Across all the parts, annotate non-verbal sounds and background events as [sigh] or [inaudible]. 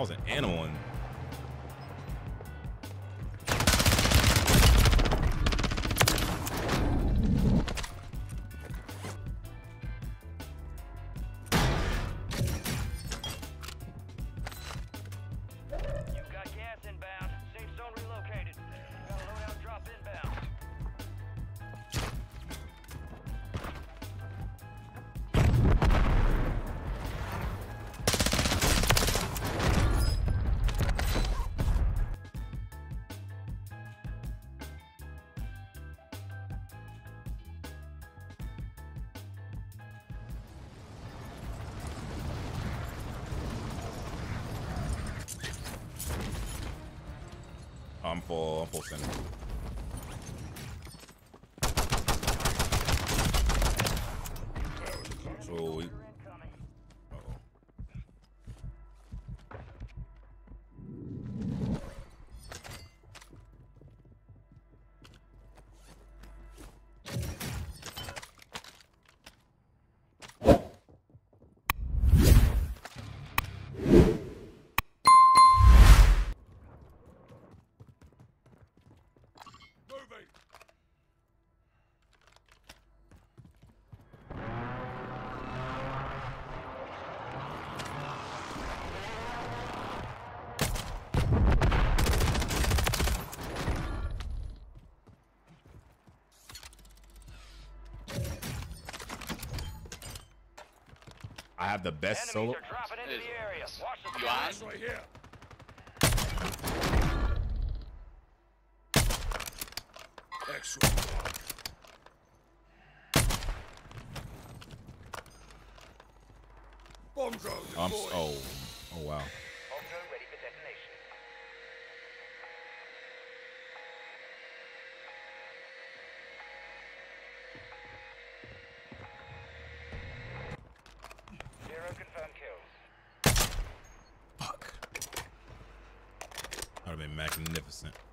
I was an animal in I'm full. I'm full send. Have the best Enemies solo. are dropping into Is- the area. Watch the You skies. on? Right here. Excellent. Bomb drone I'm, deployed. oh, oh wow. Bomb drone ready for detonation. Zero confirmed kills. Fuck. That would have been magnificent.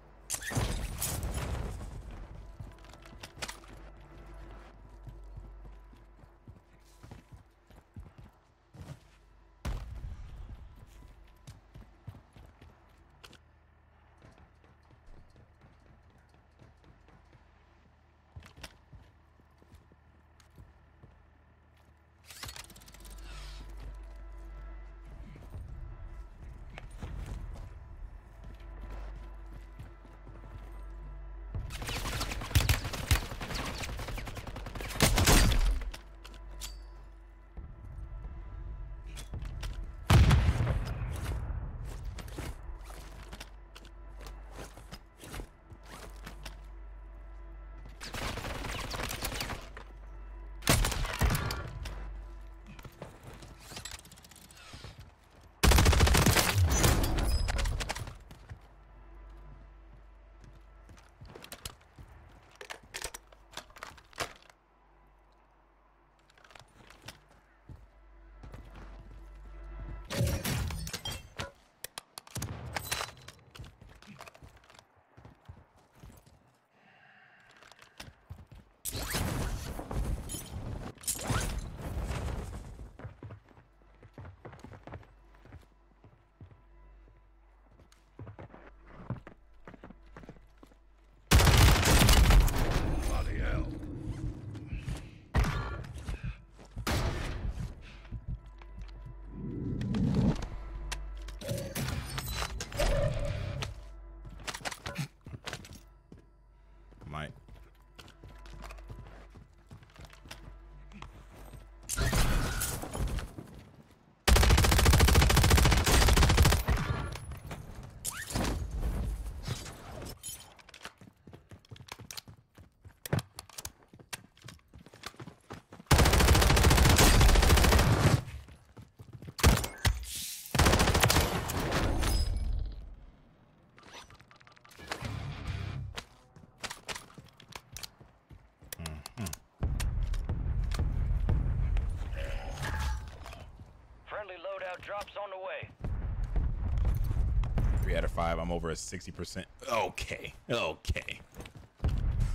over a 60%. Okay. Okay.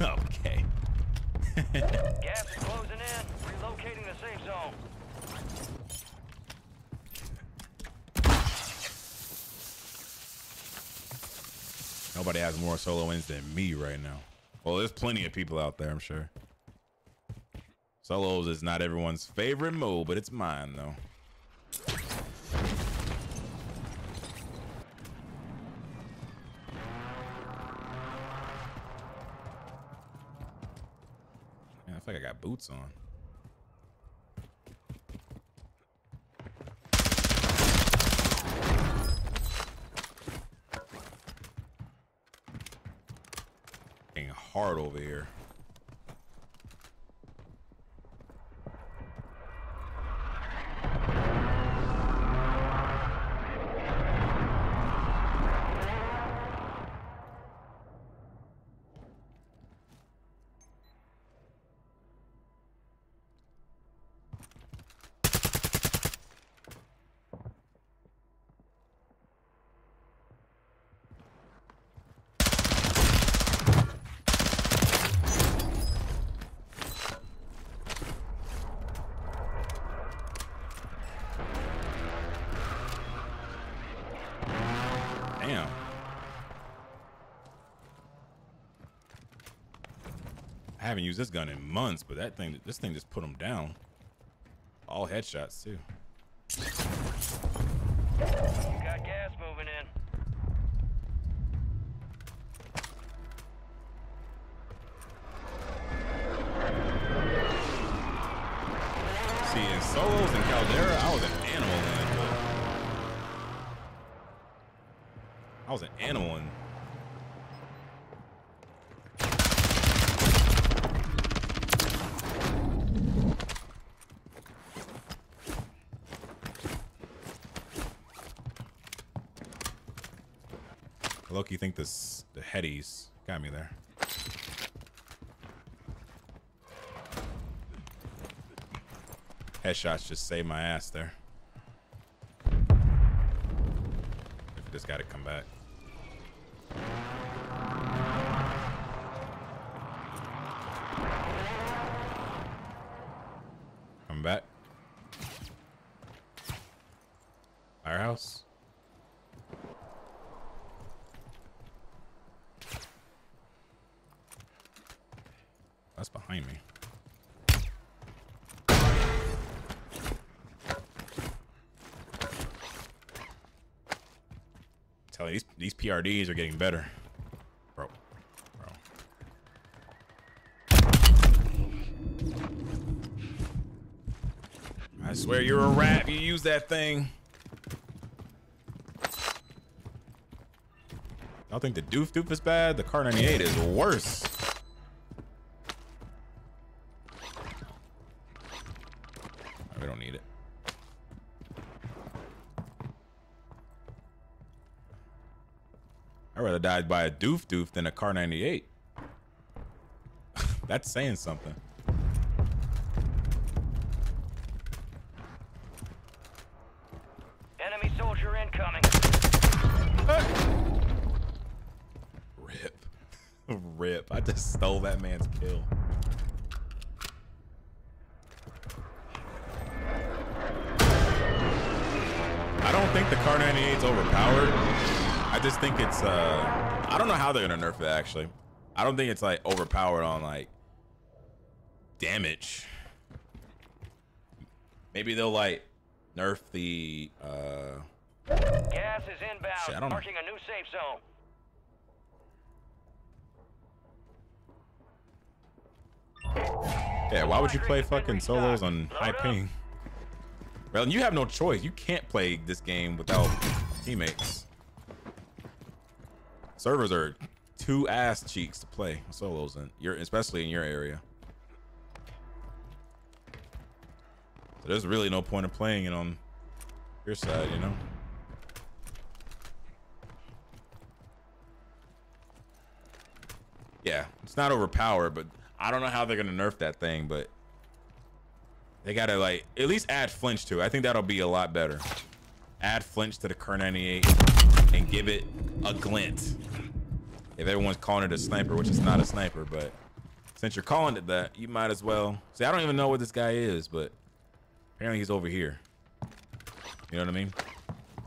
Okay. [laughs] Gas closing in. Relocating the safe zone. Nobody has more solo wins than me right now. Well, there's plenty of people out there, I'm sure. Solos is not everyone's favorite mode, but it's mine, though. Like I got boots on. Getting hard over here. Haven't used this gun in months, but that thing, this thing just put him down. All headshots too. You got gas moving in. See, in solos and Caldera, I was an animal in. but- I was an animal in. Think this the headies got me there. Headshots just saved my ass there. If this got to come back. Come back. Firehouse. That's behind me. You, these these PRDs are getting better, bro. Bro. I swear you're a rat. You use that thing. Y'all think the doof doof is bad? The Kar 98 is worse. I'd rather die by a doof doof than a Kar 98. [laughs] That's saying something. Enemy soldier incoming. [laughs] Rip. [laughs] Rip. I just stole that man's kill. I don't think the Kar 98 is overpowered. I just think it's uh I don't know how they're gonna nerf it actually. I don't think it's like overpowered on like damage. Maybe they'll like nerf the uh Gas is inbound. Shit, I don't know. Marking a new safe zone. Yeah, why would you play fucking solos on high ping? Well, you have no choice. You can't play this game without teammates. Servers are two ass cheeks to play solos in your especially in your area. So there's really no point of playing it on your side, you know? Yeah, it's not overpowered, but I don't know how they're gonna nerf that thing, but they gotta like at least add flinch to it. I think that'll be a lot better. Add flinch to the Kar 98 and give it a glint. If everyone's calling it a sniper, which is not a sniper, but since you're calling it that, you might as well. See, I don't even know what this guy is, but apparently he's over here. You know what I mean?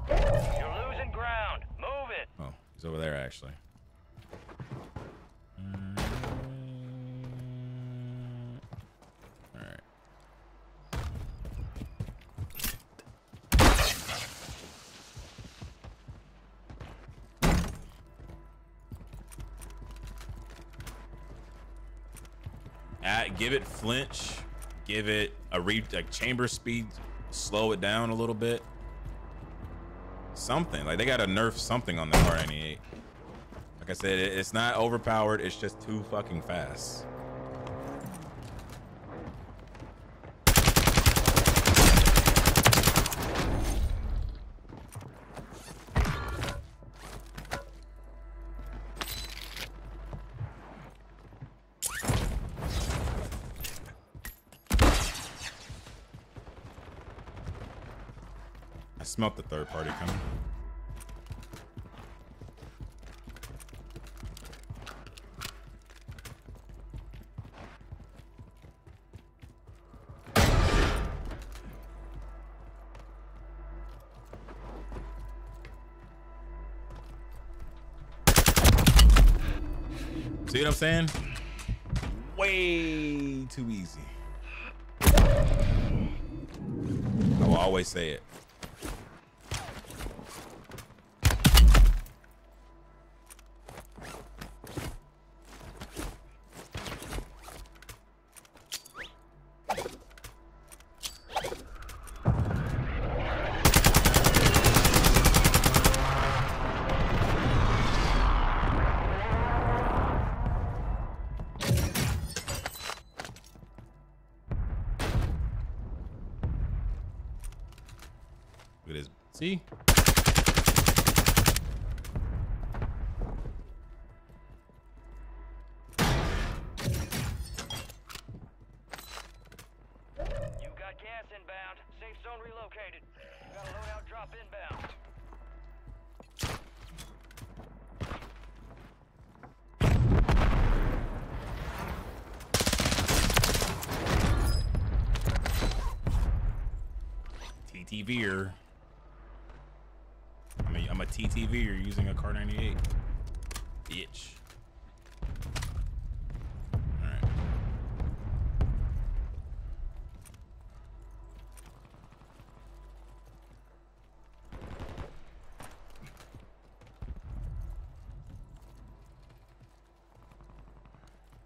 You're losing ground. Move it. Oh, he's over there actually. At give it flinch, give it a re like chamber speed, slow it down a little bit. Something like they got to nerf something on the Kar 98. Like I said, it's not overpowered. It's just too fucking fast. Smelt the third party coming. See what I'm saying? Way too easy. I will always say it. See? You got gas inbound. Safe zone relocated. Got a loadout drop inbound. TTVer. I'm a, I'm a TTVer using a Kar 98. Bitch. Alright.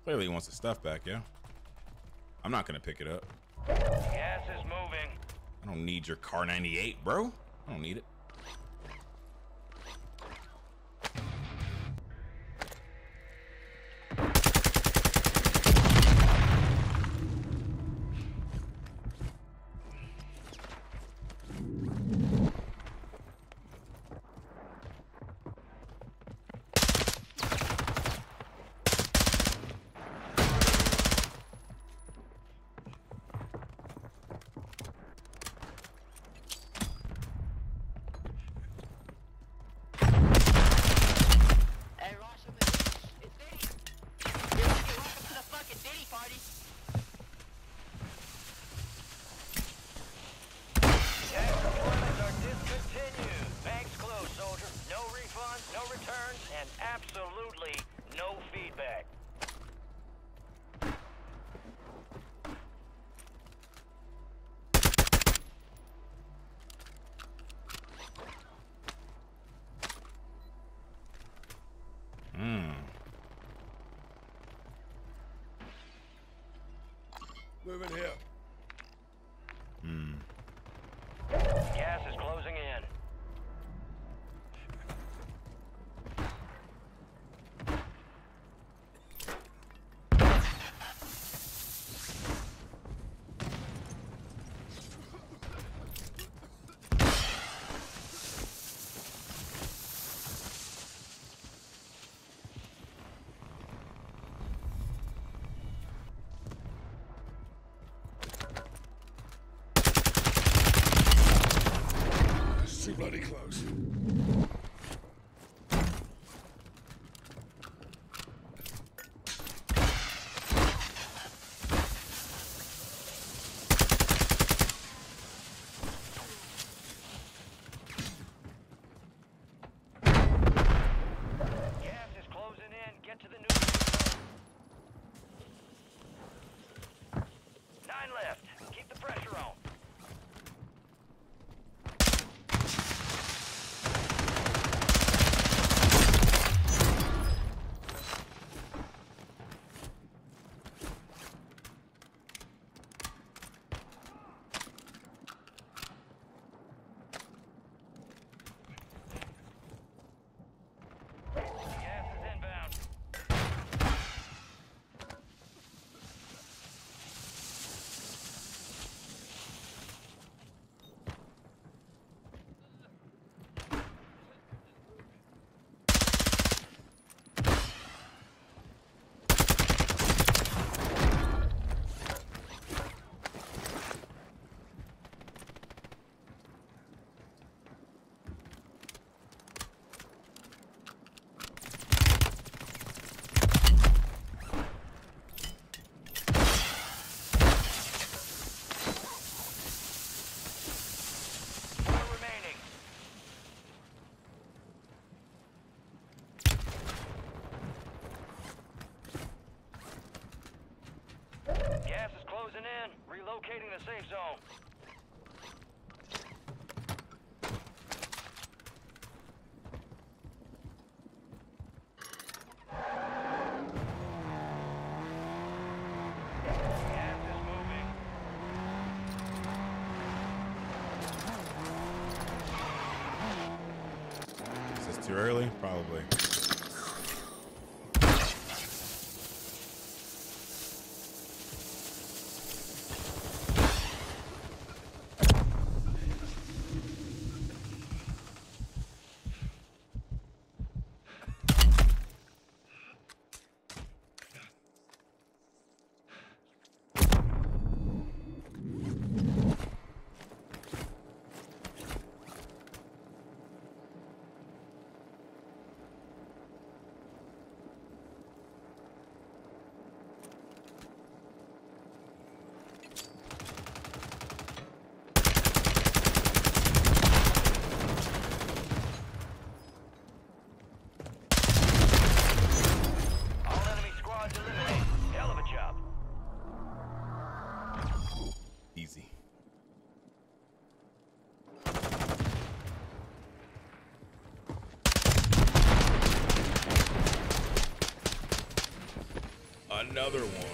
Clearly he wants the stuff back, yeah? I'm not gonna pick it up. Gas is moving. I don't need your Kar 98, bro. I don't need it. Moving here. Too bloody close. Relocating the safe zone. Is this too early? Probably. Another one.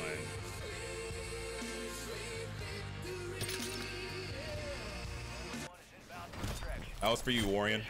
That was for you, Warrior.